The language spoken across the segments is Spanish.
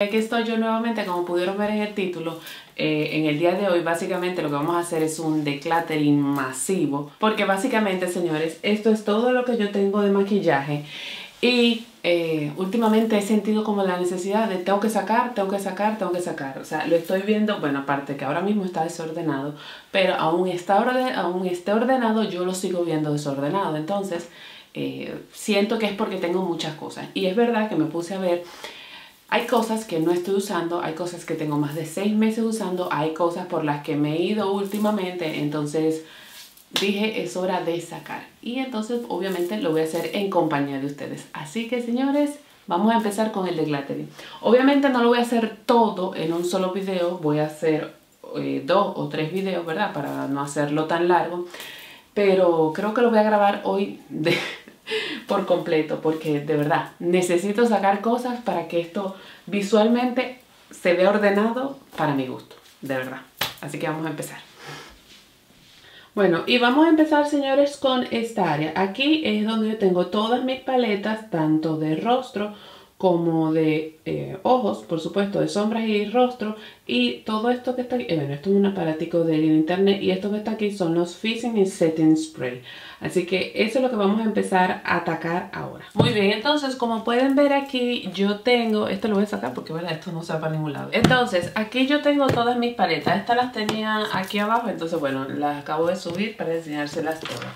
Aquí estoy yo nuevamente, como pudieron ver en el título, eh, en el día de hoy básicamente lo que vamos a hacer es un decluttering masivo, porque básicamente señores, esto es todo lo que yo tengo de maquillaje y eh, últimamente he sentido como la necesidad de tengo que sacar, tengo que sacar, tengo que sacar, o sea, lo estoy viendo, bueno, aparte que ahora mismo está desordenado, pero aún está orden, aún esté ordenado, yo lo sigo viendo desordenado, entonces eh, siento que es porque tengo muchas cosas. Y es verdad que me puse a ver hay cosas que no estoy usando, hay cosas que tengo más de seis meses usando, hay cosas por las que me he ido últimamente, entonces dije es hora de sacar. Y entonces obviamente lo voy a hacer en compañía de ustedes. Así que señores, vamos a empezar con el decluttering. Obviamente no lo voy a hacer todo en un solo video, voy a hacer eh, dos o tres videos, ¿verdad? Para no hacerlo tan largo. Pero creo que lo voy a grabar hoy de, por completo, porque de verdad necesito sacar cosas para que esto visualmente se vea ordenado para mi gusto, de verdad. Así que vamos a empezar. Bueno, y vamos a empezar, señores, con esta área. Aquí es donde yo tengo todas mis paletas, tanto de rostro como de eh, ojos, por supuesto, de sombras y rostro. Y todo esto que está aquí, eh, bueno, esto es un aparatico del internet y esto que está aquí son los Fixing y Setting Spray. Así que eso es lo que vamos a empezar a atacar ahora. Muy bien, entonces como pueden ver aquí yo tengo, esto lo voy a sacar porque verdad esto no se va para ningún lado. Entonces aquí yo tengo todas mis paletas, estas las tenía aquí abajo, entonces bueno, las acabo de subir para enseñárselas todas.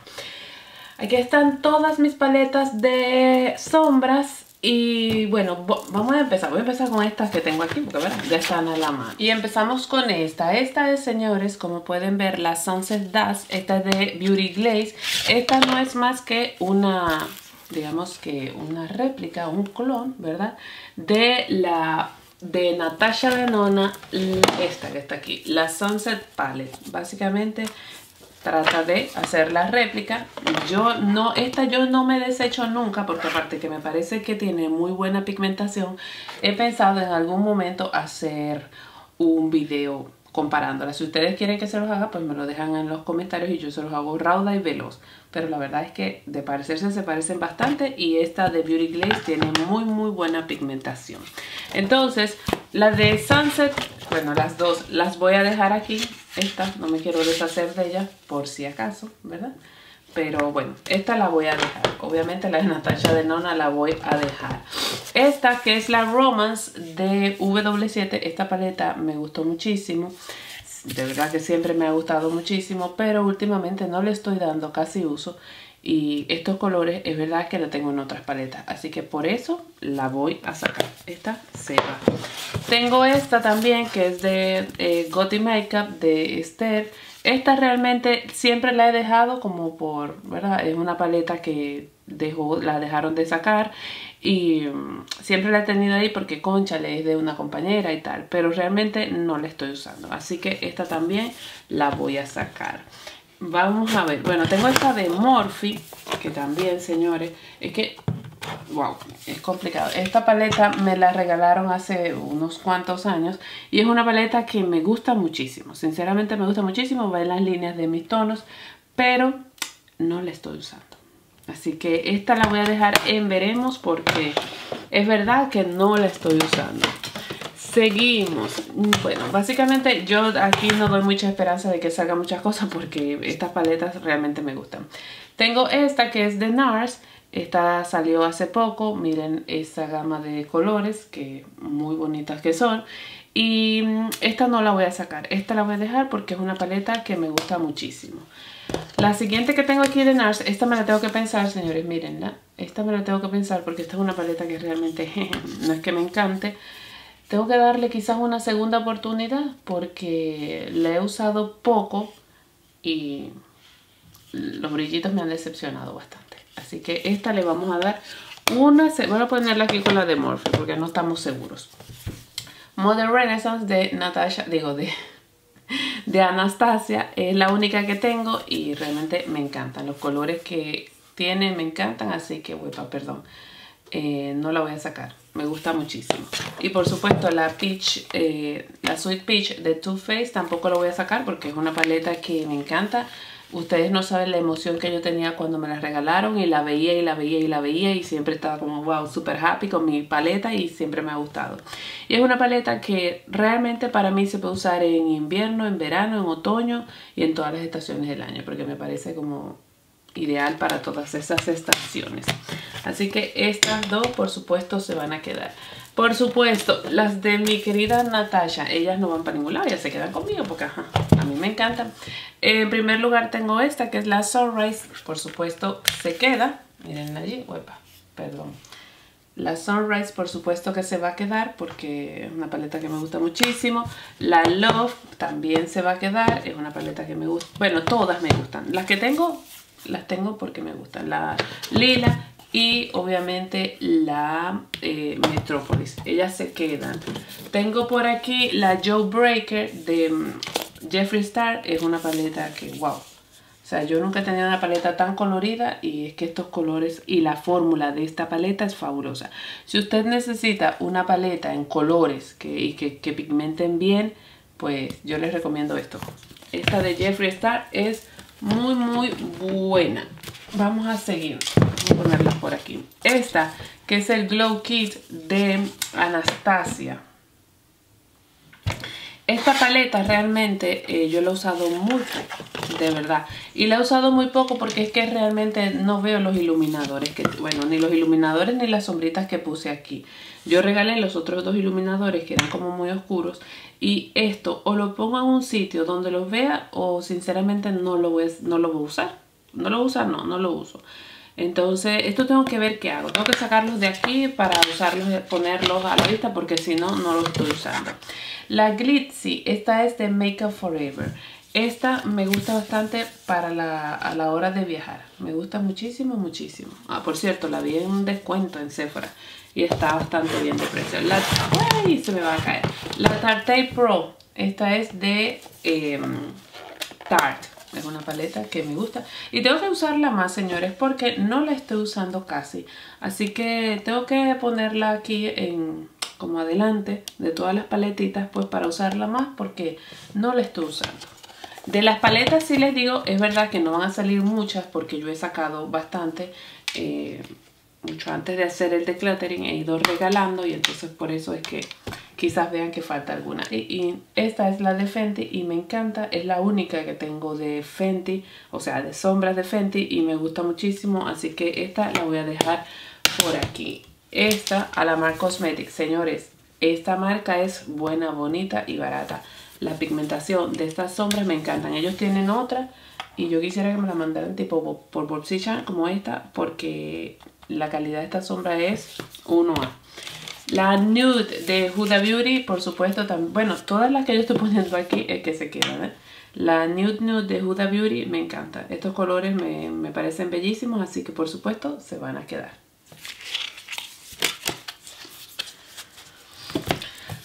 Aquí están todas mis paletas de sombras y bueno, vamos a empezar. Voy a empezar con estas que tengo aquí porque ¿verdad? ya están a la mano. Y empezamos con esta. Esta es, señores, como pueden ver, la Sunset Dust. Esta es de Beauty Glaze. Esta no es más que una, digamos que una réplica, un clon, ¿verdad? De la de Natasha Denona, esta que está aquí, la Sunset Palette. Básicamente trata de hacer la réplica. Yo no, esta yo no me desecho nunca porque aparte que me parece que tiene muy buena pigmentación, he pensado en algún momento hacer un video comparándola. Si ustedes quieren que se los haga, pues me lo dejan en los comentarios y yo se los hago rauda y veloz. Pero la verdad es que de parecerse se parecen bastante y esta de Beauty Glaze tiene muy muy buena pigmentación. Entonces, la de Sunset, bueno las dos las voy a dejar aquí esta no me quiero deshacer de ella por si acaso, ¿verdad? Pero bueno, esta la voy a dejar. Obviamente la de Natasha de Nona la voy a dejar. Esta que es la Romance de W7. Esta paleta me gustó muchísimo. De verdad que siempre me ha gustado muchísimo. Pero últimamente no le estoy dando casi uso. Y estos colores es verdad que la tengo en otras paletas. Así que por eso la voy a sacar. Esta se. Tengo esta también que es de eh, Makeup de Esther. Esta realmente siempre la he dejado como por, ¿verdad? Es una paleta que dejó, la dejaron de sacar y mm, siempre la he tenido ahí porque concha le es de una compañera y tal, pero realmente no la estoy usando. Así que esta también la voy a sacar. Vamos a ver, bueno, tengo esta de Morphe, que también, señores, es que wow, es complicado. Esta paleta me la regalaron hace unos cuantos años y es una paleta que me gusta muchísimo. Sinceramente me gusta muchísimo, va en las líneas de mis tonos, pero no la estoy usando. Así que esta la voy a dejar en veremos porque es verdad que no la estoy usando. Seguimos. Bueno, básicamente yo aquí no doy mucha esperanza de que salga muchas cosas porque estas paletas realmente me gustan. Tengo esta que es de NARS esta salió hace poco, miren esa gama de colores, que muy bonitas que son. Y mm, esta no la voy a sacar, esta la voy a dejar porque es una paleta que me gusta muchísimo. La siguiente que tengo aquí de NARS, esta me la tengo que pensar, señores, mirenla. Esta me la tengo que pensar porque esta es una paleta que realmente no es que me encante. Tengo que darle quizás una segunda oportunidad porque la he usado poco y los brillitos me han decepcionado bastante. Así que esta le vamos a dar una... Voy a ponerla aquí con la de Morphe porque no estamos seguros. Modern Renaissance de Natasha, digo de, de Anastasia. Es la única que tengo y realmente me encantan. Los colores que tiene me encantan, así que, huepa, perdón. Eh, no la voy a sacar. Me gusta muchísimo. Y por supuesto la Peach, eh, la Sweet Peach de Too Faced tampoco la voy a sacar porque es una paleta que me encanta Ustedes no saben la emoción que yo tenía cuando me la regalaron y la veía y la veía y la veía y siempre estaba como wow, super happy con mi paleta y siempre me ha gustado. Y es una paleta que realmente para mí se puede usar en invierno, en verano, en otoño y en todas las estaciones del año porque me parece como ideal para todas esas estaciones. Así que estas dos por supuesto se van a quedar. Por supuesto, las de mi querida Natasha, ellas no van para ningún lado, ellas se quedan conmigo porque a mí me encantan. En primer lugar tengo esta que es la Sunrise, por supuesto se queda, miren allí, huepa, perdón. La Sunrise por supuesto que se va a quedar porque es una paleta que me gusta muchísimo. La Love también se va a quedar, es una paleta que me gusta. Bueno, todas me gustan. Las que tengo, las tengo porque me gustan. La Lila, y obviamente la eh, Metropolis. Ellas se quedan. Tengo por aquí la Joe Breaker de mm, Jeffree Star. Es una paleta que, wow. O sea, yo nunca he tenido una paleta tan colorida y es que estos colores y la fórmula de esta paleta es fabulosa. Si usted necesita una paleta en colores que, y que, que pigmenten bien, pues yo les recomiendo esto. Esta de Jeffree Star es muy, muy buena. Vamos a seguir a ponerlas por aquí. Esta, que es el Glow Kit de Anastasia. Esta paleta realmente eh, yo la he usado mucho, de verdad. Y la he usado muy poco porque es que realmente no veo los iluminadores. Que, bueno, ni los iluminadores ni las sombritas que puse aquí. Yo regalé los otros dos iluminadores que eran como muy oscuros. Y esto o lo pongo en un sitio donde los vea o sinceramente no lo voy, no lo voy a usar. No lo voy a usar, no, no lo uso. Entonces, esto tengo que ver qué hago. Tengo que sacarlos de aquí para usarlos, ponerlos a la vista porque si no, no los estoy usando. La Glitzy, esta es de Make Up Forever. Esta me gusta bastante para la, a la hora de viajar. Me gusta muchísimo, muchísimo. Ah, por cierto, la vi en un descuento en Sephora. Y está bastante bien de precio. La, ¡Ay! Se me va a caer. La Tarte Pro. Esta es de eh, Tarte. Es una paleta que me gusta. Y tengo que usarla más, señores, porque no la estoy usando casi. Así que tengo que ponerla aquí en como adelante de todas las paletitas, pues para usarla más, porque no la estoy usando. De las paletas sí les digo, es verdad que no van a salir muchas, porque yo he sacado bastante. Eh, mucho antes de hacer el decluttering he ido regalando y entonces por eso es que quizás vean que falta alguna. Y, esta es la de Fenty y me encanta, es la única que tengo de Fenty, o sea de sombras de Fenty y me gusta muchísimo, así que esta la voy a dejar por aquí. Esta a la Mar Cosmetics, señores, esta marca es buena, bonita y barata. La pigmentación de estas sombras me encantan, ellos tienen otra y yo quisiera que me la mandaran tipo por bolsilla como esta porque la calidad de esta sombra es 1A. La Nude de Huda Beauty, por supuesto, bueno, todas las que yo estoy poniendo aquí es que se quedan, ¿eh? La Nude Nude de Huda Beauty me encanta. Estos colores me, me parecen bellísimos, así que por supuesto se van a quedar.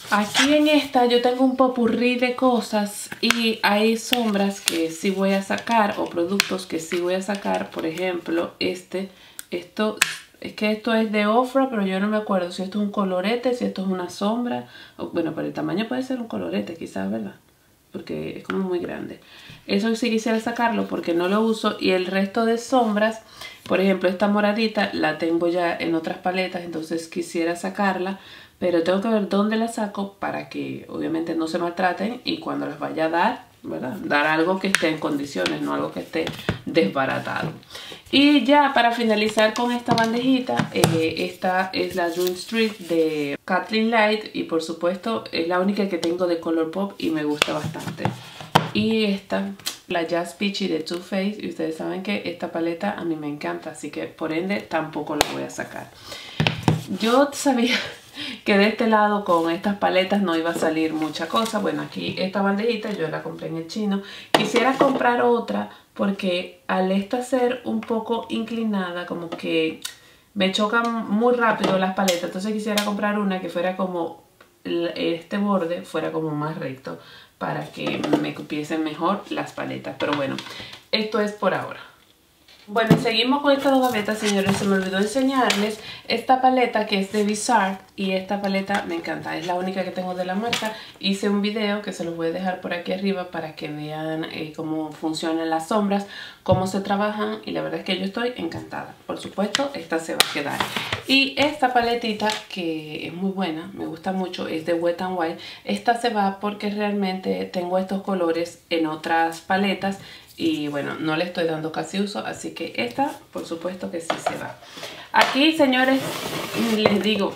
Aquí en esta yo tengo un popurrí de cosas y hay sombras que sí voy a sacar o productos que sí voy a sacar. Por ejemplo, este esto, es que esto es de Ofra, pero yo no me acuerdo si esto es un colorete, si esto es una sombra. Bueno, por el tamaño puede ser un colorete quizás, ¿verdad? Porque es como muy grande. Eso sí quisiera sacarlo porque no lo uso. Y el resto de sombras, por ejemplo, esta moradita la tengo ya en otras paletas, entonces quisiera sacarla. Pero tengo que ver dónde la saco para que obviamente no se maltraten y cuando las vaya a dar Dar algo que esté en condiciones, no algo que esté desbaratado. Y ya para finalizar con esta bandejita, eh, esta es la Dream Street de Kathleen Light y por supuesto es la única que tengo de Color Pop y me gusta bastante. Y esta, la Jazz Peachy de Too Faced y ustedes saben que esta paleta a mí me encanta, así que por ende tampoco la voy a sacar. Yo sabía que de este lado con estas paletas no iba a salir mucha cosa. Bueno, aquí esta bandejita yo la compré en el chino. Quisiera comprar otra porque al esta ser un poco inclinada, como que me chocan muy rápido las paletas. Entonces quisiera comprar una que fuera como este borde fuera como más recto para que me cupiesen mejor las paletas. Pero bueno, esto es por ahora. Bueno, seguimos con estas dos gavetas, señores. Se me olvidó enseñarles esta paleta que es de Bizarre y esta paleta me encanta. Es la única que tengo de la marca. Hice un video que se los voy a dejar por aquí arriba para que vean eh, cómo funcionan las sombras, cómo se trabajan y la verdad es que yo estoy encantada. Por supuesto, esta se va a quedar. Y esta paletita que es muy buena, me gusta mucho, es de Wet n Wild. Esta se va porque realmente tengo estos colores en otras paletas y bueno, no le estoy dando casi uso, así que esta por supuesto que sí se va. Aquí, señores, les digo,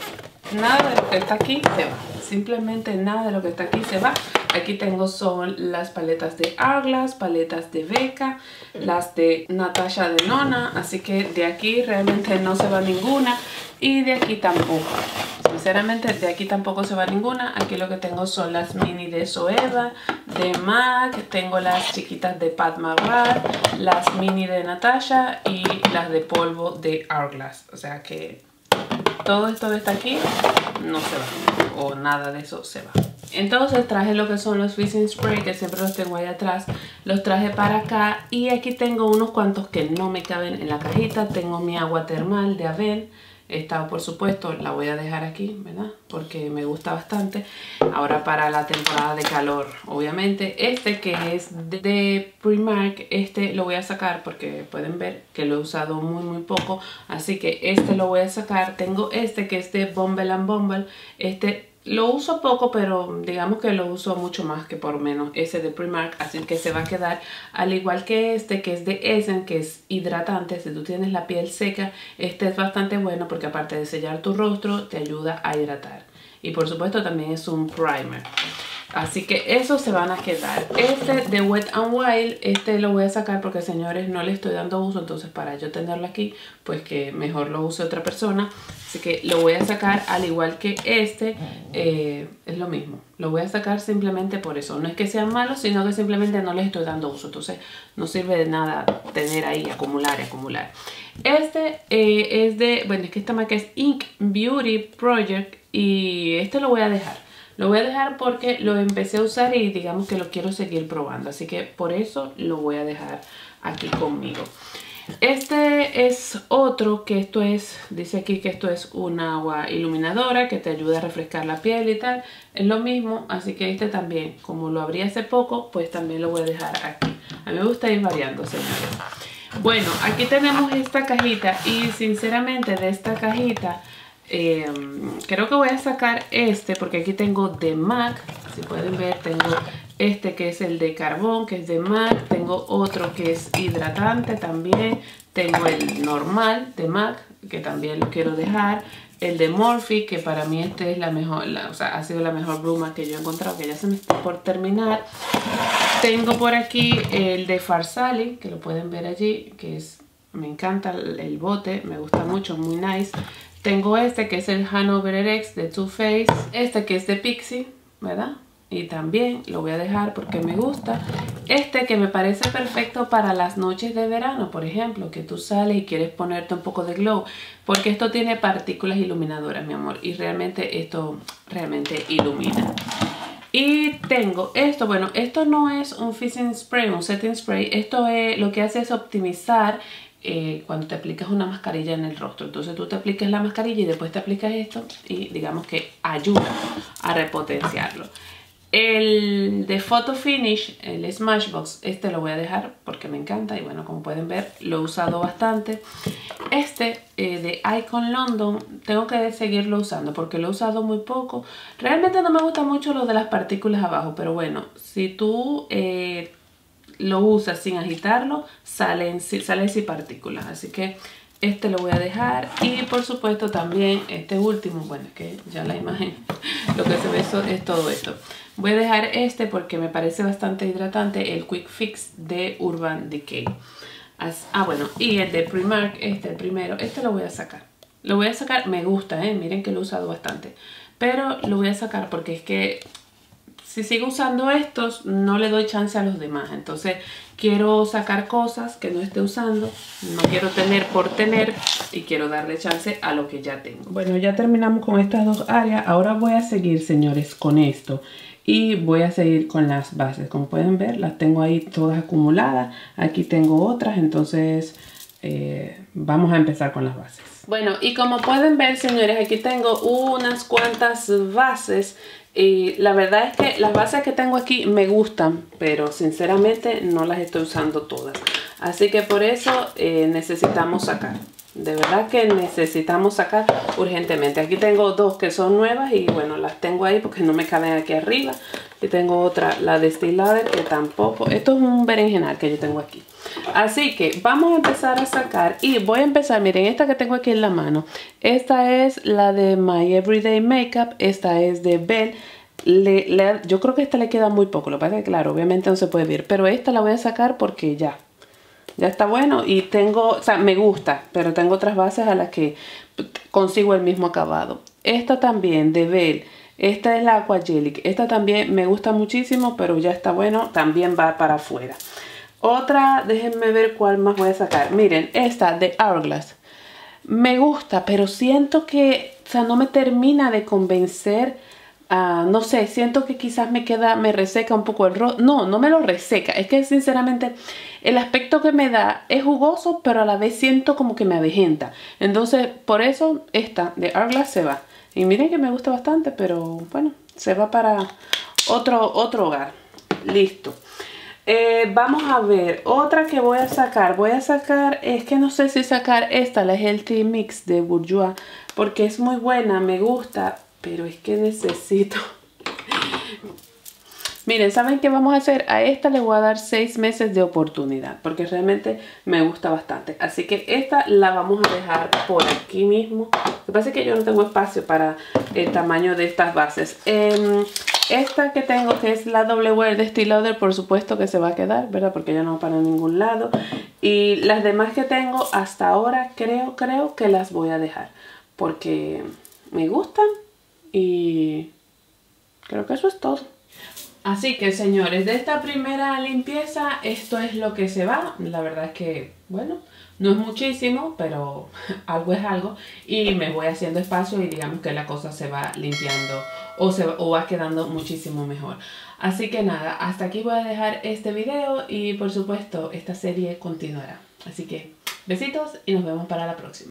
nada de lo que está aquí se va. Simplemente nada de lo que está aquí se va. Aquí tengo son las paletas de Hourglass, paletas de Becca, las de Natasha de Nona. Así que de aquí realmente no se va ninguna. Y de aquí tampoco. Sinceramente de aquí tampoco se va ninguna. Aquí lo que tengo son las mini de Soeva, de MAC. Tengo las chiquitas de Pat McGrath, las mini de Natasha y las de polvo de Hourglass. O sea que todo esto que está aquí no se va. O nada de eso se va. Entonces traje lo que son los Fishing Spray, que siempre los tengo ahí atrás. Los traje para acá y aquí tengo unos cuantos que no me caben en la cajita. Tengo mi agua termal de Aven esta, por supuesto, la voy a dejar aquí, ¿verdad? Porque me gusta bastante. Ahora para la temporada de calor, obviamente. Este que es de Primark, este lo voy a sacar porque pueden ver que lo he usado muy, muy poco. Así que este lo voy a sacar. Tengo este que es de Bumble and Bumble. Este lo uso poco, pero digamos que lo uso mucho más que por menos ese de Primark, así que se va a quedar al igual que este que es de Essen, que es hidratante, si tú tienes la piel seca, este es bastante bueno porque aparte de sellar tu rostro, te ayuda a hidratar. Y por supuesto también es un primer. Así que esos se van a quedar. Este de Wet n Wild, este lo voy a sacar porque señores no le estoy dando uso. Entonces para yo tenerlo aquí, pues que mejor lo use otra persona. Así que lo voy a sacar al igual que este. Eh, es lo mismo. Lo voy a sacar simplemente por eso. No es que sean malos, sino que simplemente no les estoy dando uso. Entonces no sirve de nada tener ahí, acumular y acumular. Este eh, es de, bueno, es que esta marca es Ink Beauty Project. Y este lo voy a dejar. Lo voy a dejar porque lo empecé a usar y digamos que lo quiero seguir probando. Así que por eso lo voy a dejar aquí conmigo. Este es otro que esto es, dice aquí que esto es un agua iluminadora que te ayuda a refrescar la piel y tal. Es lo mismo, así que este también, como lo abrí hace poco, pues también lo voy a dejar aquí. A mí me gusta ir variando, señores. Bueno, aquí tenemos esta cajita y sinceramente de esta cajita Em, creo que voy a sacar este porque aquí tengo de MAC. Si pueden ver, tengo este que es el de carbón, que es de MAC. Tengo otro que es hidratante también. Tengo el normal de MAC, que también lo quiero dejar. El de Morphe, que para mí este es la mejor, o sea, ha sido la mejor bruma que yo he encontrado, que ya se me está por terminar. Tengo por aquí el de Farsali, que lo pueden ver allí, que es, me encanta el, el bote, me gusta mucho, muy nice. Tengo este que es el Hanover X de Too Faced. Este que es de Pixie, ¿verdad? Y también lo voy a dejar porque me gusta. Este que me parece perfecto para las noches de verano, por ejemplo, que tú sales y quieres ponerte un poco de glow. Porque esto tiene partículas iluminadoras, mi amor. Y realmente esto realmente ilumina. Y tengo esto, bueno, esto no es un fixing spray, un setting spray. Esto es, lo que hace es optimizar eh, cuando te aplicas una mascarilla en el rostro. Entonces tú te aplicas la mascarilla y después te aplicas esto y digamos que ayuda a repotenciarlo. El de Photo Finish, el Smashbox, este lo voy a dejar porque me encanta y bueno, como pueden ver, lo he usado bastante. Este eh, de Icon London, tengo que seguirlo usando porque lo he usado muy poco. Realmente no me gusta mucho lo de las partículas abajo, pero bueno, si tú eh, lo usas sin agitarlo, salen, sale sin partículas. Así que este lo voy a dejar. Y por supuesto también este último, bueno, que ya la imagen, lo que se ve es todo esto. Voy a dejar este porque me parece bastante hidratante, el Quick Fix de Urban Decay. ah, bueno, y el de Primark, este, el primero, este lo voy a sacar. Lo voy a sacar, me gusta, ¿eh? miren que lo he usado bastante. Pero lo voy a sacar porque es que si sigo usando estos, no le doy chance a los demás. Entonces, quiero sacar cosas que no esté usando. No quiero tener por tener y quiero darle chance a lo que ya tengo. Bueno, ya terminamos con estas dos áreas. Ahora voy a seguir, señores, con esto. Y voy a seguir con las bases. Como pueden ver, las tengo ahí todas acumuladas. Aquí tengo otras, entonces eh, vamos a empezar con las bases. Bueno, y como pueden ver, señores, aquí tengo unas cuantas bases. Y la verdad es que las bases que tengo aquí me gustan, pero sinceramente no las estoy usando todas. Así que por eso eh, necesitamos sacar. De verdad que necesitamos sacar urgentemente. Aquí tengo dos que son nuevas y bueno, las tengo ahí porque no me caben aquí arriba. Y tengo otra, la destilada que tampoco. Esto es un berenjenal que yo tengo aquí. Así que vamos a empezar a sacar y voy a empezar, miren, esta que tengo aquí en la mano. Esta es la de My Everyday Makeup, esta es de Belle. yo creo que esta le queda muy poco, lo que pasa es que claro, obviamente no se puede ver, pero esta la voy a sacar porque ya, ya está bueno y tengo, o sea, me gusta, pero tengo otras bases a las que consigo el mismo acabado. Esta también de Belle, esta es la Aquagelic, esta también me gusta muchísimo, pero ya está bueno, también va para afuera. Otra, déjenme ver cuál más voy a sacar. Miren, esta de Hourglass. Me gusta, pero siento que, o sea, no me termina de convencer. Uh, no sé, siento que quizás me queda, me reseca un poco el rostro. No, no me lo reseca. Es que sinceramente el aspecto que me da es jugoso, pero a la vez siento como que me avejenta. Entonces, por eso esta de Hourglass se va. Y miren que me gusta bastante, pero bueno, se va para otro, otro hogar. Listo. Eh, vamos a ver, otra que voy a sacar, voy a sacar, es que no sé si sacar esta, la Healthy Mix de Bourjois, porque es muy buena, me gusta, pero es que necesito... Miren, ¿saben qué vamos a hacer? A esta le voy a dar 6 meses de oportunidad, porque realmente me gusta bastante. Así que esta la vamos a dejar por aquí mismo. Lo que pasa es que yo no tengo espacio para el tamaño de estas bases. Eh, esta que tengo, que es la wear de Steel Lauder, por supuesto que se va a quedar, ¿verdad? Porque ya no va para ningún lado. Y las demás que tengo hasta ahora, creo, creo que las voy a dejar. Porque me gustan y creo que eso es todo. Así que señores, de esta primera limpieza, esto es lo que se va. La verdad es que, bueno, no es muchísimo, pero algo es algo. Y me voy haciendo espacio y digamos que la cosa se va limpiando o, se, va quedando muchísimo mejor. Así que nada, hasta aquí voy a dejar este video y por supuesto esta serie continuará. Así que besitos y nos vemos para la próxima.